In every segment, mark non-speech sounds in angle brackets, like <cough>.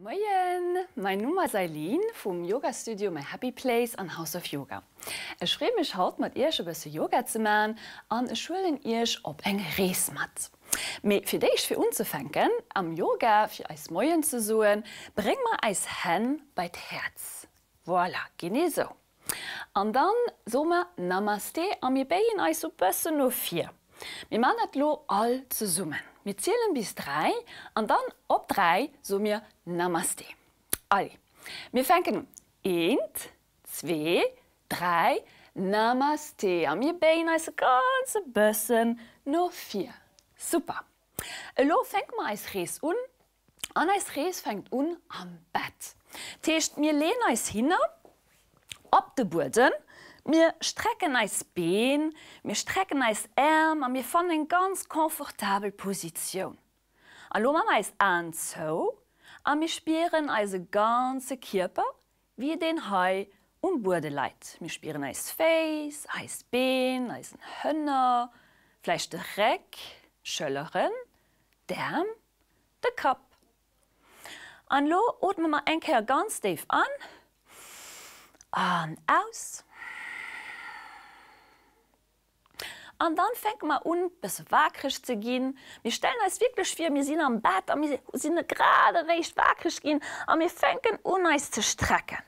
Moin, mein Name ist Eileen vom Yoga-Studio My Happy Place an House of Yoga. Ich freue mich heute mit euch über Yoga zu machen und ich will euch auf eine Reismat. Aber für dich, für uns zu fangen, am Yoga für uns Moin zu suchen, bring mal eis Hand bei Herz. Voilà, genau so. Und dann so wir Namaste und wir beiden uns so ein bisschen noch vier. Wir machen das all zusammen. mir zählen bis drei an dann op drei so mir Namaste. Alle. Wir fenken int, 2, 3, Namaste a mir Bein als ganze bëssen no 4. Super. Lo fenng ma als Rees un, an als Rees fängt un am Bett. Techt mir lehn als hinne, op de Burden, wir strecken als Bein, wir strecken als Arm und wir fangen eine ganz komfortable Position. Also machen wir es an so und wir spüren unseren ganzen Körper wie den Hai um Boden liegt. Wir spüren als Face, als Bein, als Hände, vielleicht der Reck, Schölleren, Darm, der Kopf. Und lo atmen wir ein ganz tief an und aus. Und dann fängt man an, bis wackrig zu gehen. Wir stellen uns wirklich vor, wir sind am Bett und wir sind gerade recht wackrig gehen und wir fangen an, uns zu strecken.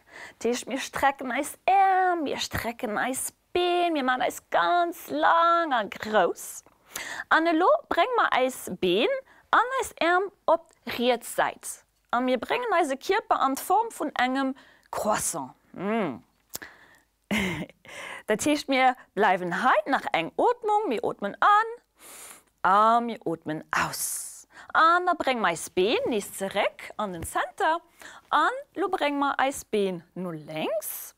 Heißt, wir strecken uns Arm, wir strecken uns Bein, wir machen uns ganz lang und groß. Und dann bringen wir uns Bein und uns Arm auf die Seite. Und wir bringen unseren Körper in Form von einem Croissant. Mm. <laughs> Das heißt, wir bleiben heute nach einer Atmung. Wir atmen an, und wir atmen aus. Und dann bringen wir das Bein nicht zurück an den Center. Und dann bringen wir das Bein nur längs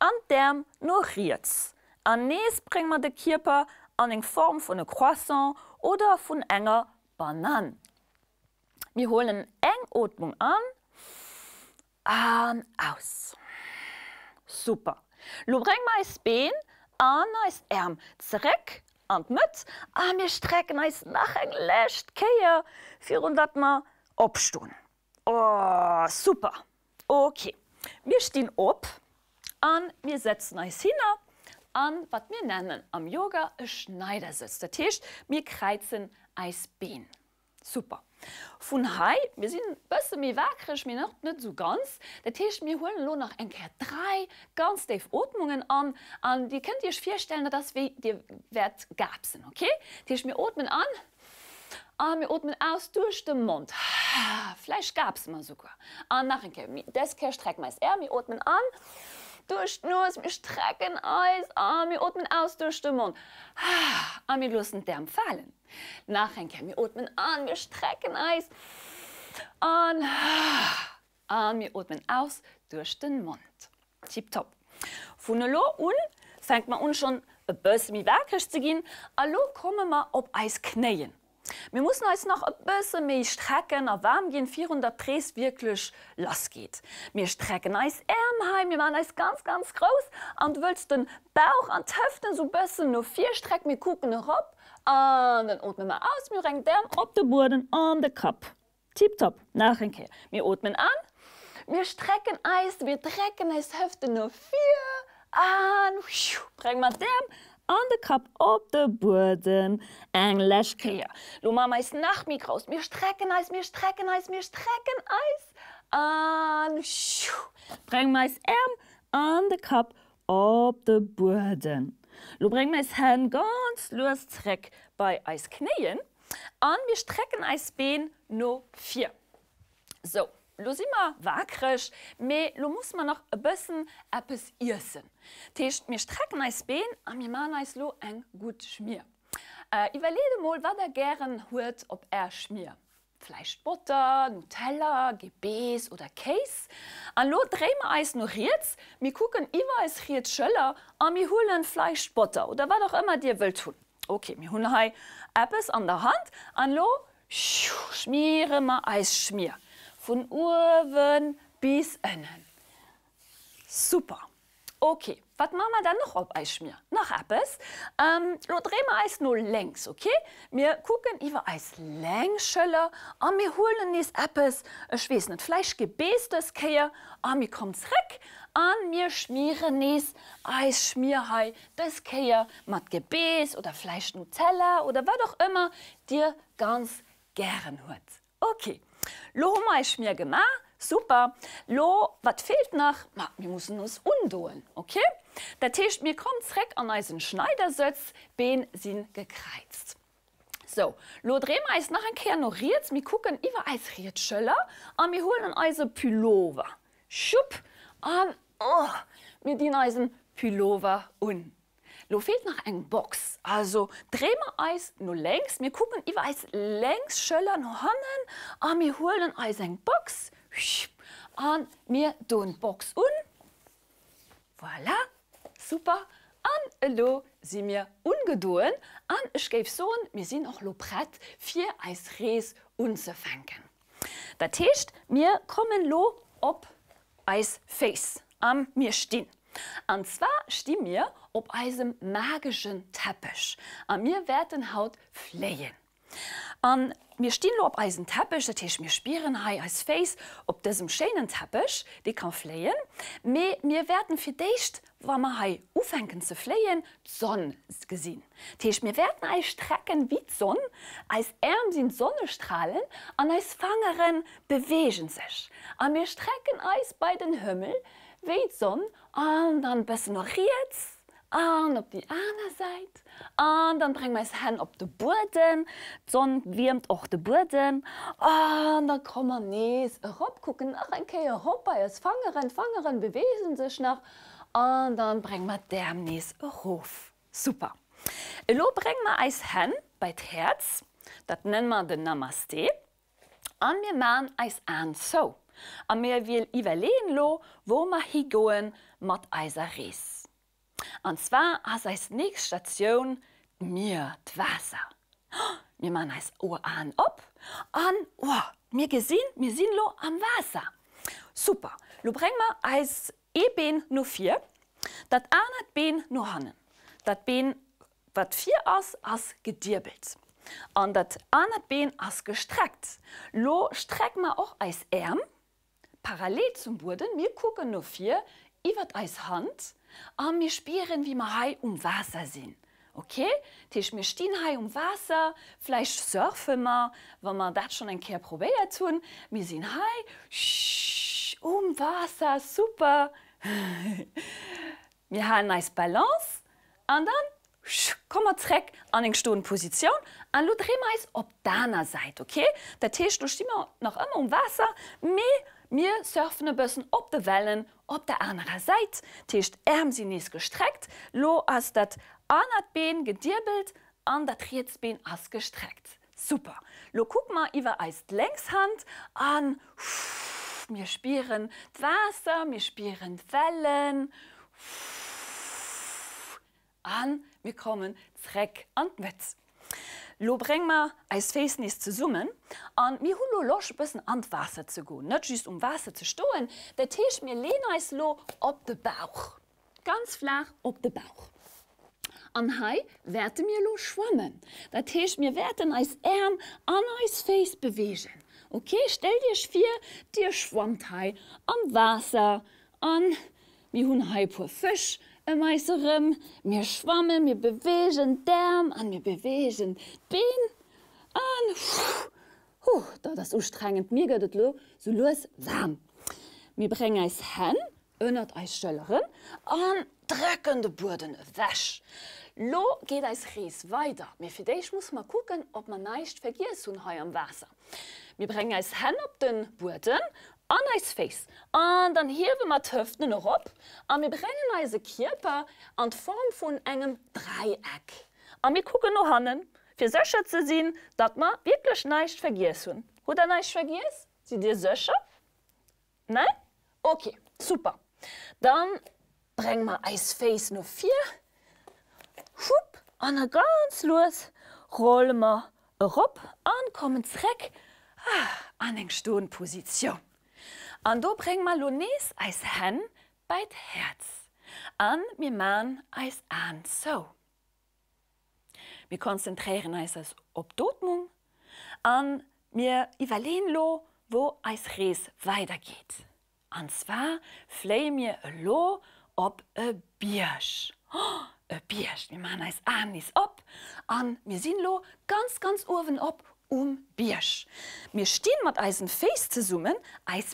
und dann nur rechts. Und nächstes bringen wir den Körper an in Form von einem Croissant oder von einer Banane. Wir holen eine Atmung an und aus. Super. Lo breng meis Been an als Arm zurück an mit an mir strecken als nach eng lächt keier fir dat ma opstun. Oh, super. Okay. Wir stehen op an wir setzen als hinner an wat mir nennen am Yoga e Schneidersitz. Der Tisch mir kreizen als Been. Super. Von Hai wir sind bësse mir wakrech mir noch nicht so ganz. Der Tisch mir holen lo nach enker drei ganz tief Atmungen an an die könnt ihr euch vorstellen, dass wir dir wert gabsen, okay? Tisch mir atmen an. Und wir atmen aus durch den Mund. <sighs> Vielleicht gab es mal sogar. Und nachher, das strecken wir es. Wir atmen an durch Nase, wir strecken aus, und wir atmen aus durch den Mund. Und wir lassen den fallen. Nachher wir atmen an, wir strecken aus und, und wir atmen aus durch den Mund. Tipptopp. Von da an fängt man an schon ein bisschen wackelig zu gehen. Also kommen wir auf Eis knähen. Wir müssen uns noch ein bisschen mehr strecken, auf warm gehen 400 Drehs wirklich losgeht. Wir strecken uns Arm heim, wir machen uns ganz, ganz groß und willst den Bauch an die Hüften so ein bisschen noch vier strecken, wir gucken nach oben und dann atmen wir aus, wir bringen den auf den Boden und den Kopf. Tipptopp, nachher. Wir atmen an, wir strecken uns, wir drecken uns Hüften noch vier und bringen wir den an de Kap op de Boden eng Lächkeier. Lo ma meist nach mi raus. mir strecken eis, mir strecken eis, mir strecken eis an Breng meis Äm an de Kap op de Boden. Lo breng meis Hän ganz losreck bei Eis kneien an mir strecken eis Been no 4. So. Lo immer wakrech, me lo muss man noch e bëssen Appppes Issen. Techt mir strecken eis Been a mir man eis lo eng gut schmier. Äh, Iwerlede moll wat der gern huet op er schmier. Fleischbutter, Nutella, Gebes oder Case. An lo drémer eis noch jetzt, mir kucken iwwer es riet schëller a mi hullen Fleischbutter oder wat doch immer dir wild tun. Okay, mir hunn hai Appppes an der Hand, an lo schmiere ma eis schmier von Urwen bis innen. Super. Okay, was machen wir dann noch auf Eis schmier? Noch etwas. Ähm, lo drehen wir Eis nur längs, okay? Wir gucken über Eis Längsschöller und wir holen nicht etwas, ich weiß nicht, vielleicht Gebäß das Kehr, und wir kommen zurück und wir schmieren nicht Eis Schmierhai das Kehr mit Gebäß oder Fleisch Nutella oder was auch immer dir ganz gern hört. Okay, lo wir Eis Schmier gemacht. Super. Lo, was fehlt noch? Na, wir müssen uns undoen, okay? Der Tisch mir kommt zurück an unseren Schneidersitz, Ben sind gekreizt. So, lo drehen wir uns noch ein Kehr noch jetzt, wir gucken über Eis Rietschöller und wir holen unsere Pullover. Schupp, und oh, wir dienen unseren Pullover un. Lo fehlt noch ein Box. Also drehen wir Eis nur längs, wir gucken über Eis längs Schöller noch hannen und wir holen Eis ein Box an mir doen Box un. Voilà, super. An lo si mir an ich gef so mir sinn auch lo brett vier Eis Rees unzefänken. Dat Techt mir kommen lo op Eis Face am mir stehen. An zwar stimm mir op eisem magischen Teppich. Am mir werden Haut fleien. An mir stehen op Eisen Teppich, dat ich mir spieren hai als Face op diesem Schenen Teppich, die kann fleien. Me mir werden fidecht wammer hai ufenken ze fleien, Sonn gesinn. Tisch mir werden ei strecken wie Sonn, als Äm sind Sonnestrahlen an als Fangeren bewegen sech. An mir strecken eis bei den Himmel, weet Sonn an dann bessen noch jetzt an op die aner seit an dann breng meis hen op de Burden Zon wiemt och de Burden an da kom man nees opkucken ach en keier hoppeiers Fangeren Fangeren bewesen sech nach an dann breng mat derm nees Rof super. Lo breng ma eis hen beiit Herz. Dat nenn man den Namaste. An mir man eis an. So. Am mir wie iwwer leen lo, wo ma hi goen mat eiser Rees. Und zwar as als nächste Station mir d'Wasser. Mir man als Ohr an op an oh, mir gesinn mir sinn lo am Wasser. Super. Lo breng ma als E-Been no vier, dat anert Been no hannen. Dat Been wat vier ass as gedirbelt. An dat anert Been as gestreckt. Lo streck ma auch als Äm, parallel zum Boden, mir gucken no vier, iwwer als Hand, an mir spieren wie ma hai um Wasser sinn. Okay? Tech mir stehen hai um Wasser, Fleisch surfe ma, wann man dat schon ein Ker probiert tun, mir sinn hai um Wasser super. <laughs> mir ha nice Balance an dann kommmerreck an eng Sto Position an Lu meis op daner seit okay? Der Tisch du stimme noch immer um Wasser me mir surfen bëssen op de Wellen op der anderen Seite Techt Äm sie nies gestreckt, lo ass dat anert Been gedirbelt an der Trietsbeen ass gestreckt. Super. Lo guck mal iwwer eist Längshand an mir spieren Wasser, mir spieren Wellen an mir kommen Zreck an Witz. Lo breng ma als Facenis zu summen an mir hunlo loch bisssen an Wasser zu go net just um Wasser zu stohlen, der Teech mir leneis lo op de Bauch. ganz flach op de Bauch. An Hai werte mir lo schwammen, Dat Teech mir werden als Äm an als Face bewegen. Okay, stell dirch vier dir schwammt Hai am Wasser an wie hun Hai pur Fisch, meiserem, mir schwamme, mir bewegen Därm an mir bewegen Been an huh, da das ustrengend mir gëtt lo so los warm. Mir breng eis hen, ënnert eistellerin an dreckende Burden wäsch. Lo geht eis Rees weiter. Mir fir déich muss ma gucken, ob man neicht vergiers hun he am Wasser. Mir breng eis hen op den Burden an eis face an dann hiwe mat Hëften op an mir brennen eise Kierper an Form vun engem Dreieck. Am mir kucken no hannen fir secher ze sinn, dat ma wirklich neicht vergiss hun. Hu der neich vergiss? Si dir secher? Ne? Okay, super. Dann breng ma eisface no 4 Schupp an er ganz los Rolle ma op, ankommen zreck ah, an eng Stohnposition. An do breng mal Lones als Hen beiit Herz. An mir man als an so. Wir konzentrieren uns auf Dotmung, an mir überlegen lo, wo als Rees weitergeht. Und zwar fliehen wir lo ob e Biersch. Oh, e Biersch, wir machen als Anis op, an wir sind lo ganz ganz oben op um Biersch. Wir stehen mit eisen Face zu summen,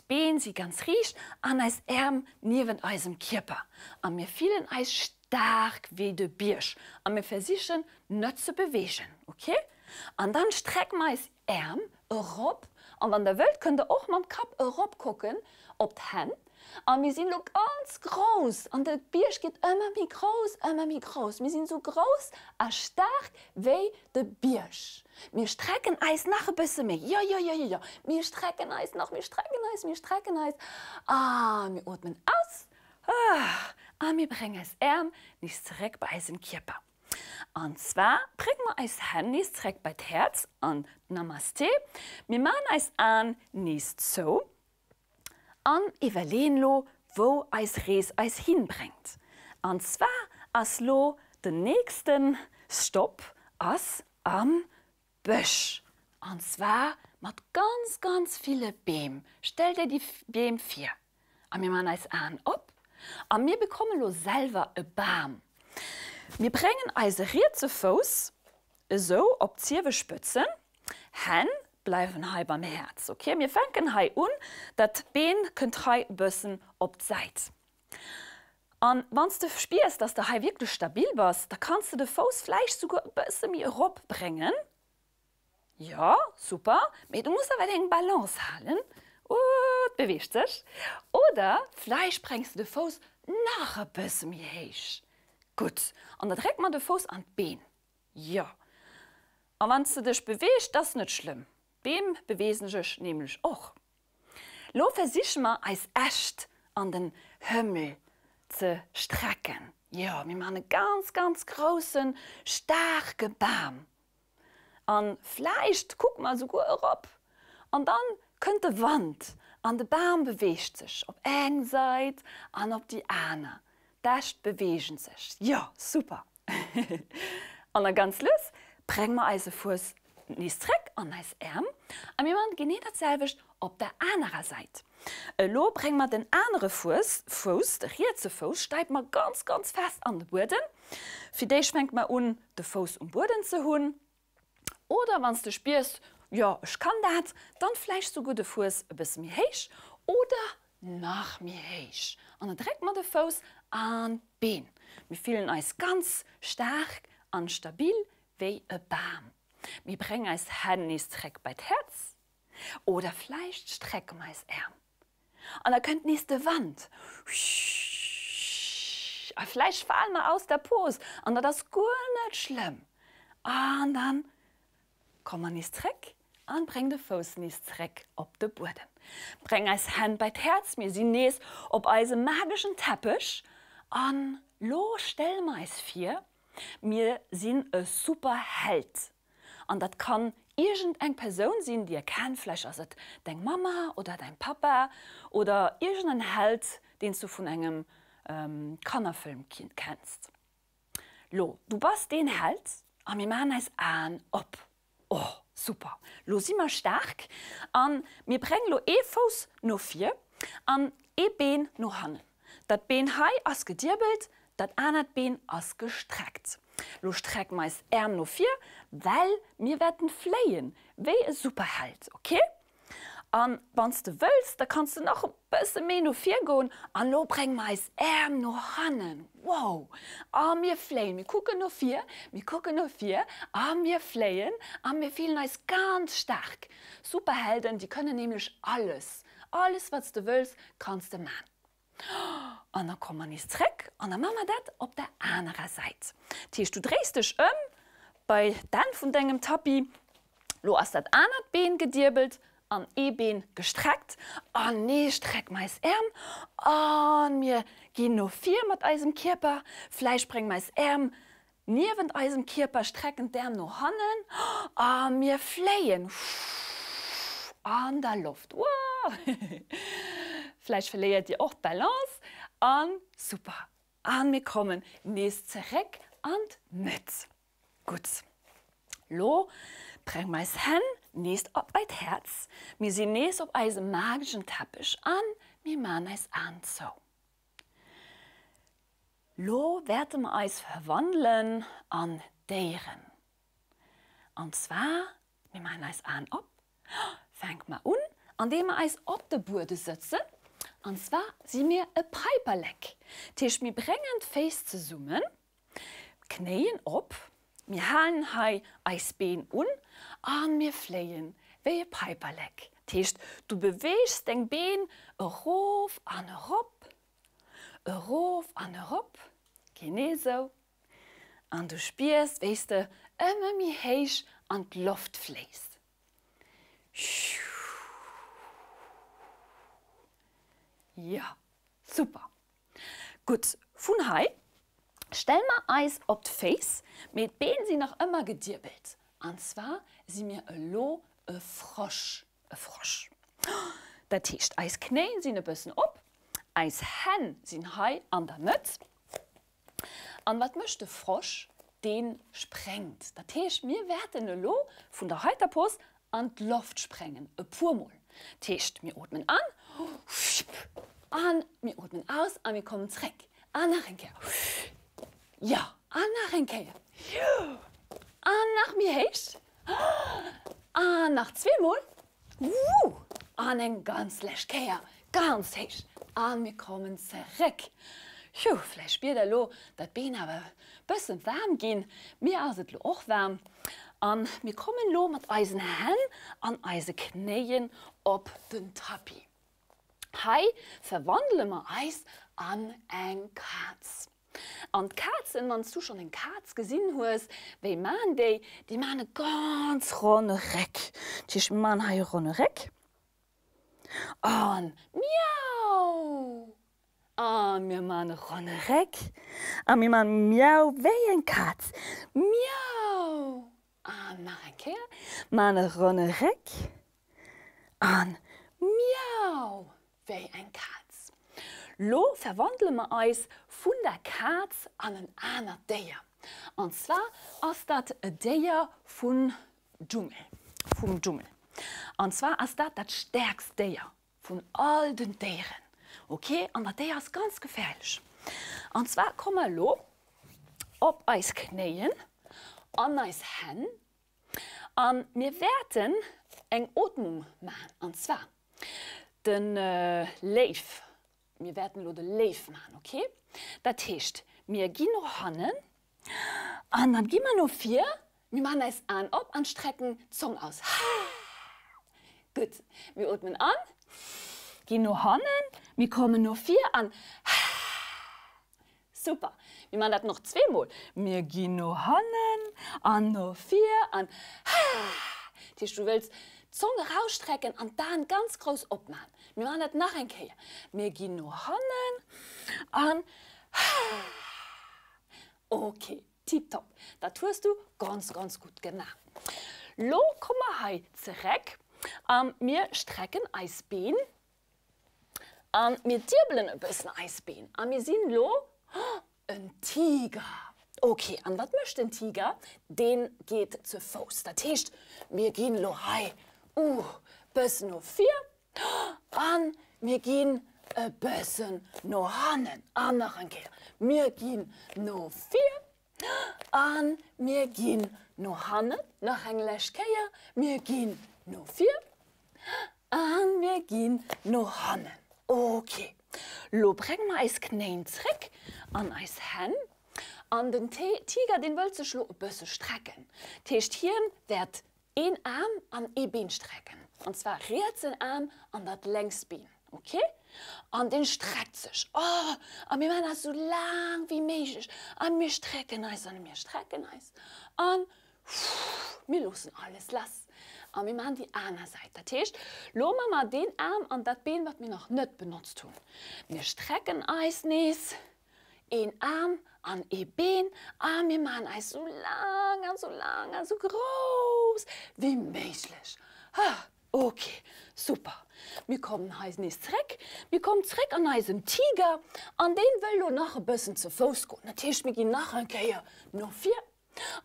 Bein sie ganz riecht, an als Arm neben eisem Körper. An mir fielen eis stark wie de Biersch. An mir versichern nicht zu bewegen, okay? Und dann strecken wir als Arm rob, und an der Welt könnt ihr auch mit dem Kopf rob gucken, ob die Hände, und wir sind noch ganz groß. Und der Biersch geht immer mehr groß, immer mehr groß. Wir sind so groß und stark wie der Biersch. Wir strecken Eis noch ein bisschen mehr. Ja, ja, ja, ja, ja. Wir strecken Eis noch, wir strecken Eis, wir strecken Eis. Ah, wir atmen aus. Ah, und wir bringen es Arm nicht zurück bei unserem Körper. Und zwar bringen wir als Handy zurück bei Herz und Namaste. Wir machen es an nicht so an Evalenlo, wo eis Rees eis hinbringt. Und zwar as lo den nächsten Stopp as am Bösch. Und zwar mit ganz ganz viele Beem. Stell dir die Beem vor. Und wir machen es an ob. Und wir bekommen lo selber e Baum. Wir bringen eise Rier zu Fuß, so ob Zierwespitzen, Hen bleiwen hai beim Herz. Okay, mir fenken hai un, dat Been kënnt hai bëssen op seit. An wanns du spiers, dats der hai wirklich stabil was, da kannst du de Fosfleisch zu bësse mir Europa brengen. Ja, super, Me du musst awer eng Balance halen. Und bewecht sech. Oder Fleisch brengst du de Fos nach bësse mir héich. Gut, an dat regt man de Fos an Been. Ja. A wann du dich bewecht, das net schlimm. Beem bewesen sech nämlich och. Lo versich ma als echt an den Hümmel ze strecken. Ja, mir man ganz ganz großen starke Baum. An Fleischcht guck mal so gut op. Und dann könnte Wand an de Baum bewecht sich, ob eng seid, an ob die Ahne. Dascht bewegen sich. Ja, super. <laughs> an der ganz Lüs, breng mal also Fuß nireck an heiß Äm, am jemand geneet datselwicht op der anderer Seite. E Lo breng mat den anere Fuß Fuß hier hierze Fuß steit man ganz ganz fest an den Boden. Fi déi schwenkt man un de Fuß um Boden ze hunn. Oder wanns du spierst, ja ich kann dat, dann fleisch so gute Fuß bis mir heich oder nach mir heich. An der dreck man de Fuß an Been. Mir fielen eis ganz stark an stabil wéi e Bam. Wir bringen als Handystreck bei Herz oder vielleicht strecken wir als Arm. Und da könnt nächste Wand. Vielleicht fallen wir aus der Pose und das ist gut nicht schlimm. Und dann kommen wir nicht Treck und bringen den Fuß nicht Treck auf den Boden. Bring als Hand bei Herz, mir sie nächst auf einem magischen Teppich und lo stellen wir es vier. Wir sind ein super Held an dat kann irgend eng Person sinn, die er kennfleisch aset, Denk Mama oder dein Papa oder irgendeinen Held, den du von engem ähm, Kannerfilmkind kennst. Lo, du bast den Held, a mir man es an op. Oh, super. Lo immer stark an mir breng lo Efos no 4 an Ebeen no hannen. Dat Been hai as gedirbelt, dat anert Been as gestreckt. Lo streck meist Äm no vier, weil mir werden fleien, wie es super halt, okay? An wann du willst, da kannst du noch bis me no vier go an lo breng meist Äm no hannen. Wow! A mir fleien, mir gucken no vier, mir gucken no vier, a mir fleien, a mir fielen als ganz stark. Superhelden, die können nämlich alles. Alles, was du willst, kannst du machen. Und dann kom man nicht zurück und dann machen wir das auf der anderen Seite. Tisch, du drehst dich um, bei dann von deinem Tapi, du hast das andere Bein gedirbelt, an E-Bein gestreckt, und nee, streck mein Arm, und wir gehen nur vier mit unserem Körper, vielleicht bringen mein Arm. Neben unserem Körper, strecken der noch Hannen, und wir fliehen an der Luft. Wow. <laughs> Vielleicht verleiert ihr auch Balance an super. an wir kommen nächst zurück und mit. Gut. Lo, bring meis Hand nächst ob bei Herz. Mir sie nächst ob eisen magischen Teppich an, mir man es an so. Lo werden wir eis verwandeln an deren. Und zwar, wir machen eis an ob, fängt mal an, an dem wir eis ob der Bude sitzen. An zwar si mir e Piperleck. Tech mir brengend fees ze summen, Knéien op, mir halen hai Eisbeen un, an mir fleien, wéi e Piperleck. Techt du beweegst deng Been e Rof an e Ropp, E Rof an e Ropp, Geneso. An du spiers weiste ëmme mi héich an d' Loft fleest. Schuh. Ja, super. Gut, von hei, stell mal Eis op Face, mit Beinen sie noch immer gedirbelt. Und zwar sie mir a lo a Frosch, a Frosch. Da tischt Eis knäen sie ein bisschen op, Eis hen sind hei an der Mütze. Und was möchte Frosch? Den sprengt. Da Tisch mir werden lo von der Heiterpost an die Luft sprengen, a purmol. Tischt mir atmen an, an mir atmen aus an mir kommen Dreck. An nach enke Ja an nach enkeier an nach mir hecht. An nach zweimal. Woo! an eng ganz lächkeier ganz hecht. An mir kommen zereck. Joläch Bier der lo, dat Been awer bëssen wärm ginn, mir aset lo och wärm. An mir kommen lo mat Eisen hen an Eise kneien op den Tappi. Hai verwandle ma Eis an eng Katz. An Katzen man zu schon en Katz gesinn hues, wéi man déi, déi ma e ganz ronne Reck. Tich man ha ronne Reck. An Miau! A mir man ronne Reck, a mir man miau wéi en Katz. Miau! An nach en Keer, Man e ronne Reck an Miau! wéi eng Katz. Lo verwandelme eis vun der Katz an en aner Déier. Anzwer ass dat e Déier vun Dschungel vum Dschungel. Anzwer ass dat dat stärkst Déier vun all den Déieren. Okay, an der Déier ass ganz gefélech. Anzwer kommmer lo op eis kneien, an eis hen, an mir werden eng Oten ma anzwer. Den äh, Leif. Wir werden lo den Leif machen, okay? Das heißt, wir gehen noch Hannen und dann gehen wir noch vier. Wir machen es an, ob, anstrecken, Zunge aus. <laughs> Gut, wir atmen an, gehen noch Hannen, wir kommen noch vier an. <laughs> Super, wir machen das noch zweimal. Wir gehen noch Hannen, an noch vier, an. <laughs> Tisch, du willst Zonge rausstrecken an dann ganz groß opmann. Mir an net nach enkeier. Mir gin no hannen an Okay, tip top. Dat tust du ganz ganz gut genannt. Lo kommmer hai zereck, ähm, mir strecken Eisbeen, ähm, mir dirbelen e bëssen Eisbeen. Am mir sinn lo <gasps> oh, en Tiger. Okay, an wat mcht den Tiger? Den geht ze Faust. Dat techt mir gin Lohai Uh, bisschen noch vier. An, wir gehen ein bisschen noch hannen. An noch ein Kehr. Wir gehen noch vier. An, wir gehen noch hannen. Noch ein Leschkeier. Wir gehen noch vier. An, wir gehen noch hannen. Okay. Lo bringen wir eis Knien zurück an eis Hand. An den Tiger den wollt ze schlo bësse strecken. Techt Hirn werd een Arm an e Bein strecken. Und zwar Rätseln Arm an dat Längsbein. Okay? An den streckt sech. Oh, an mir man so lang wie méigch. An mir strecken eis an mir strecken eis. An mir losen alles lass. An mir man die aner Seite Techt. Lo ma den Arm an dat Bein wat mir noch net benutzt hun. Mir strecken eis nees, een Arm an Eben a mir man ei so lang an so lang an so groß wie méiglech. Ha okay, super. Wir kommen heis ni Treck, mir kommt Treck an eisem Tiger, an den well du nach bëssen ze Fos go. Na Tech mir gi nach an Käier no vier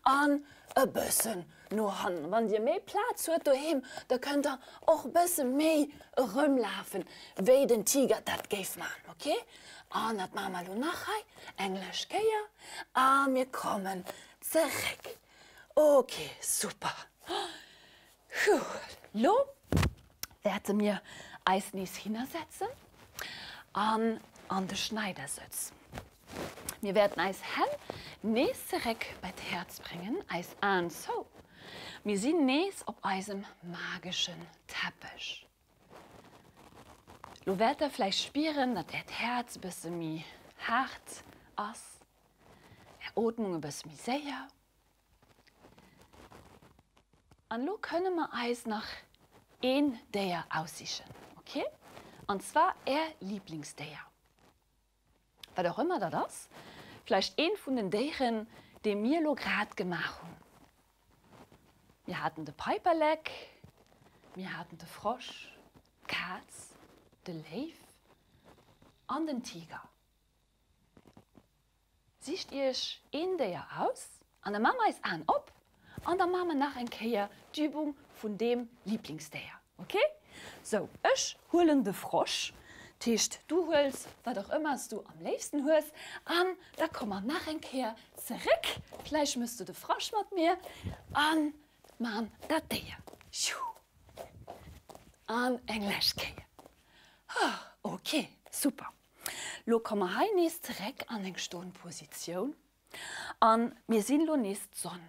an e bëssen no han. Wann Dir méi Platz huet du hem, da könnt er och bësse méi rëmlafen, wéi den Tiger dat géif man, okay? Das machen wir nachher. Englisch gehen. Und wir kommen zurück. Okay, super. Puh. Lo werde mir Eisnis hinsetzen an, an den Schneidersitz. Wir werden Eis hell nächstek bei Herz bringen, Eis an so. Wir sind nächst auf einem magischen Teppich. Du werdet vielleicht spüren, dass das Herz bisschen mehr hart ist, Atmung ein bisschen mehr sehr. Und so können wir Eis nach een der aussichen. Okay? Und zwar er Lieblingsdeier. Was auch immer da das, vielleicht ein von den Deichen, die lo grad gemacht haben. Wir hatten den Piperleck, wir hatten den Frosch, Katz, den Leif und den Tiger. Siehst ihr in der aus? An der Mama ist an und dann machen wir nach Kehr die Übung von dem Lieblingsdeier. Okay? So, ich hole den Frosch. Tisch, du holst, was auch immer du am liebsten holst. Und da kommen wir nach ein Kehr zurück. Vielleicht müsste der Frosch mit mir. Und machen das Deier. Und Englisch gehen. Super. Lo wir jetzt zurück an die Stundenposition. Und wir sind lo nicht Sonne.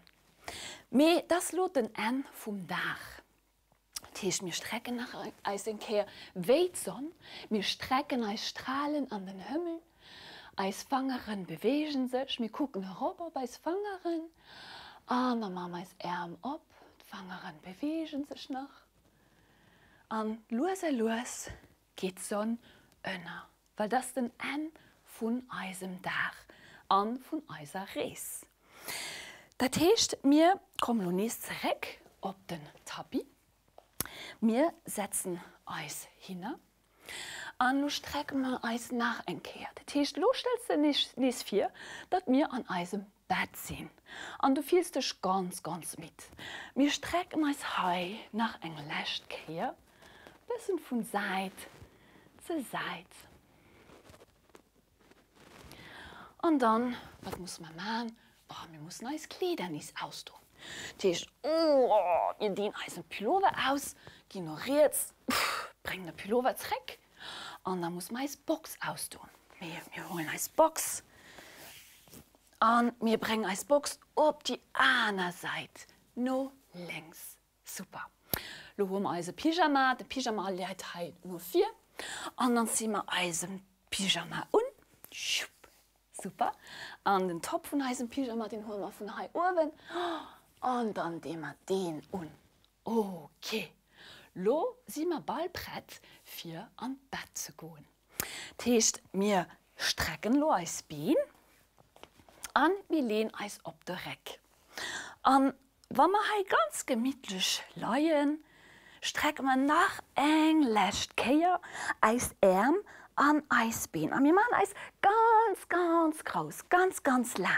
Me das lo den en vum Dach. Teech mir strecken nach Eis en Keer mir strecken als Strahlen an den Himmel. Eis Fangeren bewegen sech, mir gucken herop beis Fangeren. An der Mama is Äm op, Fangeren bewegen sech nach. An lose los geht sonn ënner, weil das den en vun Eisem Dach an vun Eiser Rees. Dat heescht mir kom lo nees zerek op den Tapi. Mir setzen Eis hinne. An lo strecken man Eis nach enkeer. De Techt lostelst nicht nees vier, dat mir an Eisem Bett sinn. An du fielst dech ganz ganz mit. Mir strecken als Hai nach eng lächt keer, bisssen vun seit ze seit. Und dann wat muss man machen? oh, wir muss neues Kledernis austun. Tisch, oh, ihr den Eisen Pullover aus, ignoriert, bring den Pullover zurück und dann muss man als Box austun. Wir, wir holen als Box und wir bringen als Box auf die andere Seite, nur längs. Super. Lo haben wir unser Pyjama, der Pyjama lädt halt nur vier und dann ziehen wir unser Pyjama und schupp, super an den Top von heißen Pyjama den holen wir von Hai oben und dann nehmen wir den un. Okay. Lo si wir bald brett für an Bett zu gehen. Techt mir strecken lo als Bein an wir lehnen als op der Reck. An wir hai ganz gemütlich leien, strecken wir nach eng lächt Keier als Ärm an Eisbeen. Und wir machen Eis ganz, ganz groß, ganz, ganz lang.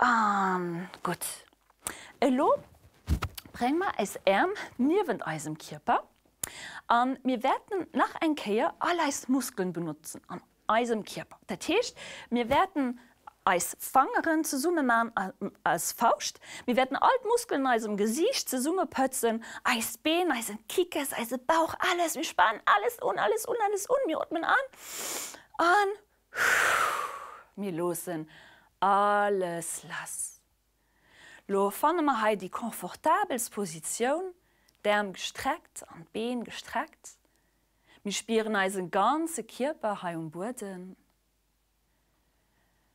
Um, gut. Elo bringen wir als Arm neben unserem Körper. Und wir werden nach ein Kehr alle Muskeln benutzen an unserem Körper. Das heißt, wir werden als Fangerin zu Summe machen als Faust. Wir werden alt Muskeln aus dem Gesicht zu Summe pötzen, als Bein, als Kickers, als Bauch, alles. Wir spannen alles un, alles un, alles un. Wir atmen an. An. Wir losen alles las. Lo fangen wir die komfortabels Position, Darm gestreckt und Bein gestreckt. Wir spüren unseren ganzen Körper hier am Boden.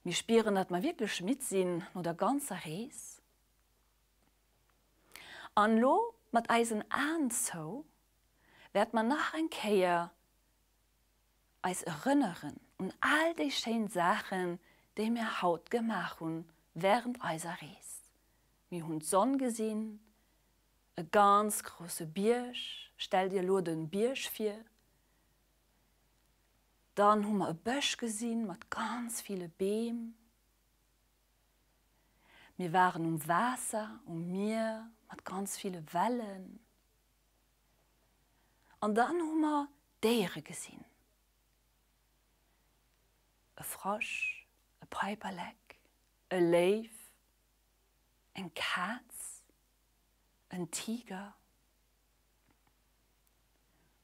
mir spieren dat man wirklich schmitsinn oder ganzer Rees. An Lo mat Eisen anzo werd man nach en Käier als Erinneren und all de Schein Sachen, de mir Haut gemachen während Eiser Rees. Wie hun Sonn gesinn, E ganz große Biersch, stell dir lo den Biersch fir, dann hummer e Bëch gesinn mat ganz viele Beem. Wir waren um Wasser, um Meer, mat ganz viele Wellen. An dann hummer Deiere gesinn. E Frosch, e Piperleck, e Leif, en Katz, en Tiger.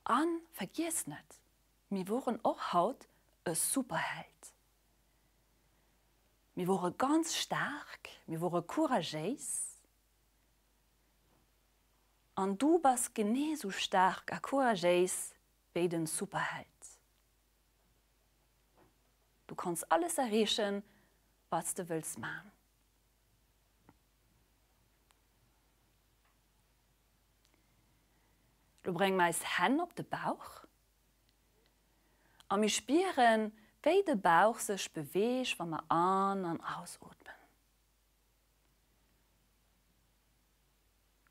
An vergiss net mi woren och haut e superheld. Mi wore ganz stark, mi wore couragegéis. An du bas gené so stark a couragegéis bei den Superheld. Du kannst alles errechen, was du willst machen. Du breng meist Hen op de Bauch a mi spieren, wéi de Bauch sech beweeg, wann ma an an ausotmen.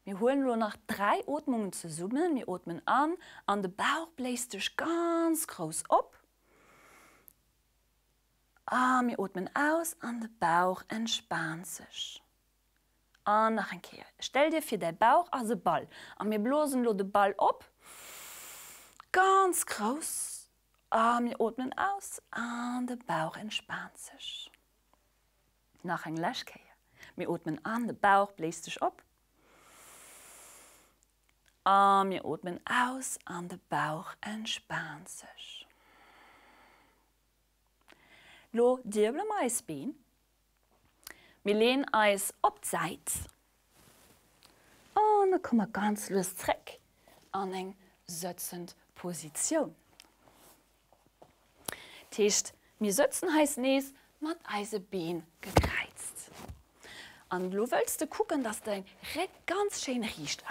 Wir holen nur nach drei Otmungen zu summen, wir atmen an, an de Bauch bläst dich ganz groß op. Ah, wir atmen aus, an de Bauch entspannt sich. An nach ein Kehr. Stell dir für den Bauch also Ball. An mir bloßen nur den Ball op. Ganz groß Arm um, atmen aus an de Bauch entspannt sich. Nach eng Lächkeier. Mir atmen an de Bauch bläst dich op. Arm um, atmen aus an de Bauch entspannt sich. Lo Dirble meisbeen. Mir lehn eis opseit. Und da kommmer ganz losreck an eng sötzend Position. Wir sitzen heißt nicht mit unseren Beinen gekreizt. Und du willst du gucken, dass dein Reck ganz schön riecht.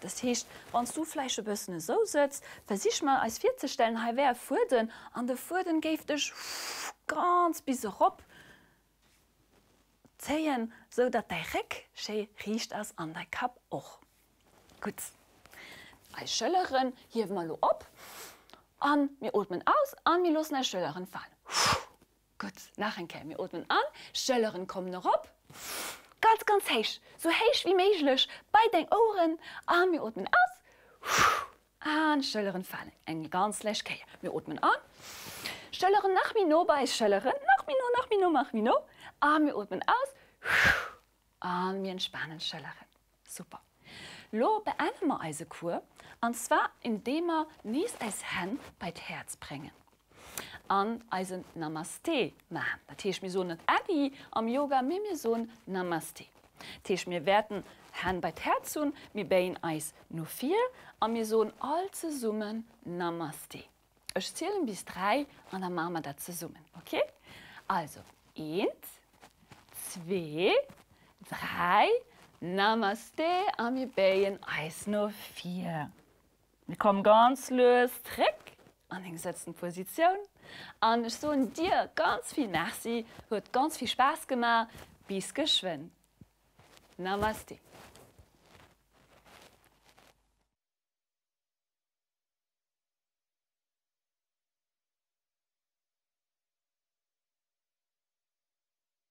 Das heißt, wenn du ein bisschen so sitzt, versuch mal als vierte Stellen, hey, wer Furden, an der Furden gibt dich ganz bis hoch ziehen, so dass der Reck schön riecht als an der Kap auch. Gut. Als Schüllerin hier mal ab, an, wir atmen aus, an, wir lassen als Schüllerin fallen. Gut, nachher wir atmen an, Schüllerin kommen noch ab, ganz, ganz heiß, so heiß wie möglich, bei den Ohren, an, wir atmen aus, an, Schüllerin fallen, ein ganz läschke. Wir atmen an, Schüllerin nach mir noch bei Schüllerin, nach mir noch, nach mir noch, nach mir noch, an, wir atmen aus, an, wir entspannen Schüllerin. Super. Lo wir unsere Kur, und zwar indem wir nicht als Hand bei Herz bringen. Und also Namaste machen. Das heißt, wir so nicht Adi am Yoga, wir mir so Namaste. Heißt, wir werden Hand bei Herz tun, wir bein Eis nur vier, und wir so all zusammen Namaste. Ich zähle bis drei, und dann machen wir das zusammen. Okay? Also, eins, zwei, drei, Namaste, wir beien Eis nur vier. Wir kommen ganz los, Trick, an den gesetzten Position. Und ich so dir ganz viel Merci, hat ganz viel Spaß gemacht. Bis geschwind. Namaste.